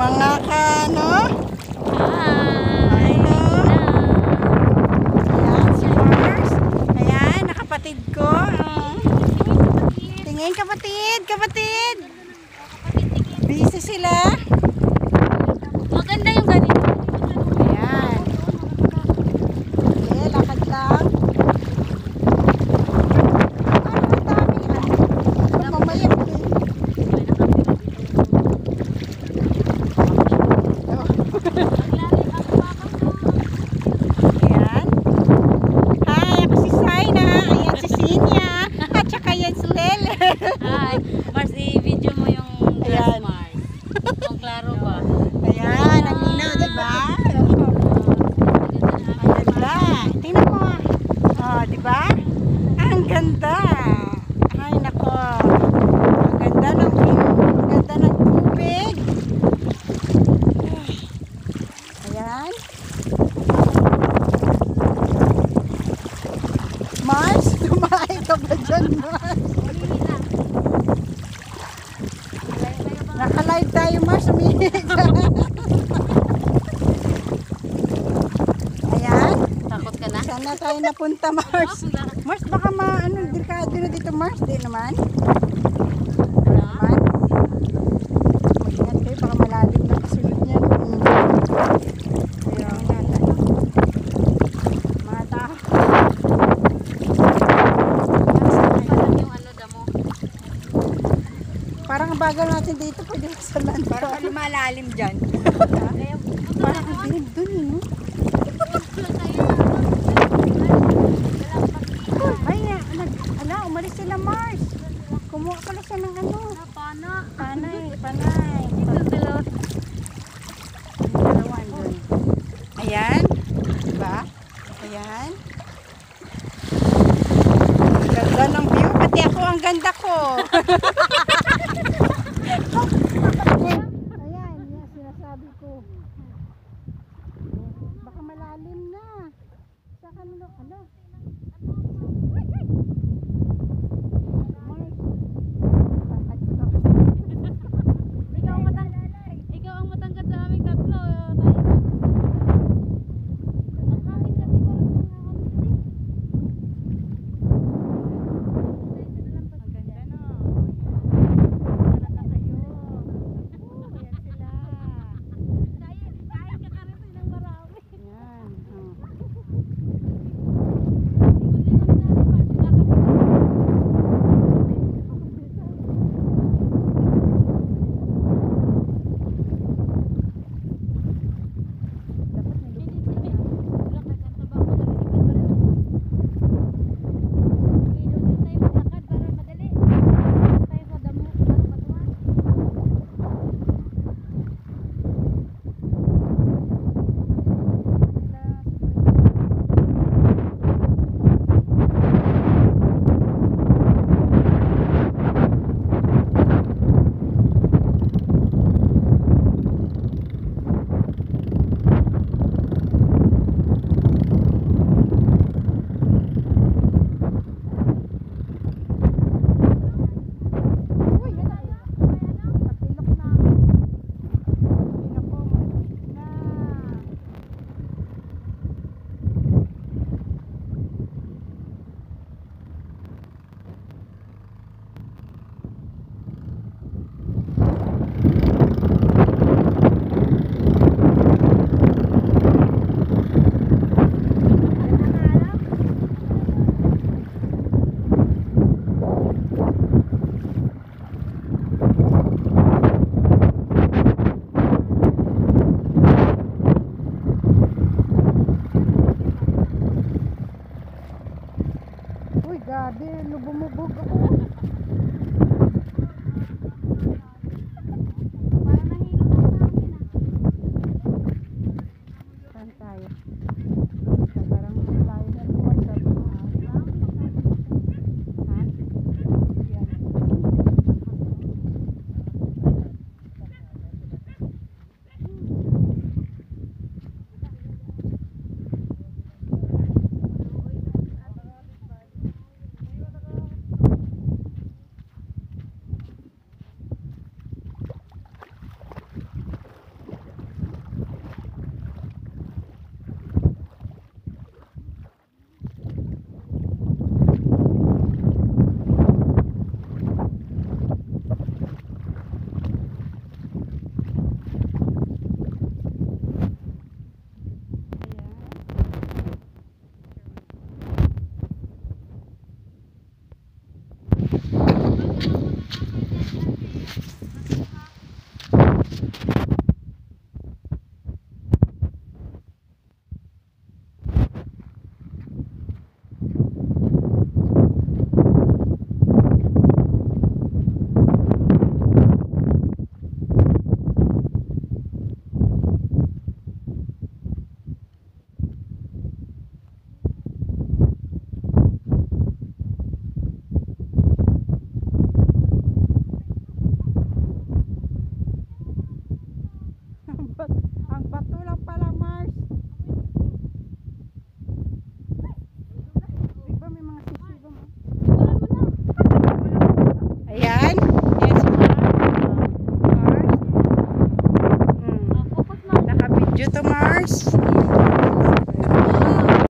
mga kano. Hi! Hello! Ayan, si Mars. Ayan, nakapatid ko. Uh. Tingin kapatid, kapatid. Busy sila. Ayan. Mars, kumain ka ba dyan, Mars? Naka-live tayo, Mars. Umihi ka. Ayan. Takot ka na? Saan na tayo napunta, Mars? Mars, baka ma, ano, delikado na dito, Mars. Di naman. Di naman. Mag-ingat kayo, baka malalim na kasunod niyan. Hmm. Kaya nga, ano. Mga tao. Parang yung ano damo. Parang ang bagal natin dito, pwede sa land. Parang ano malalim dyan. Parang ang dilim dun, eh, no? Ay, nag, ala, umalis sila Mars. Kumuha pala siya ng ano. Pana. Panay, panay. Ito dalawa. Dalawan dun. Ayan. Diba? Ayan. Ganda ng view. Pati ako ang ganda ko. 哦。